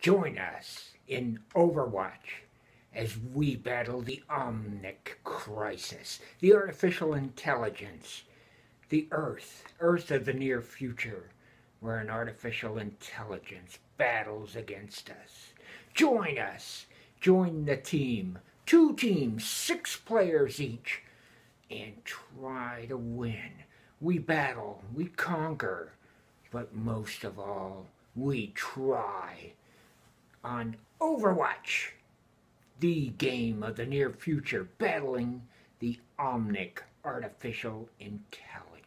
Join us in Overwatch as we battle the Omnic crisis, the artificial intelligence, the Earth, Earth of the near future, where an artificial intelligence battles against us. Join us. Join the team. Two teams, six players each, and try to win. We battle, we conquer, but most of all, we try on Overwatch, the game of the near future, battling the Omnic artificial intelligence.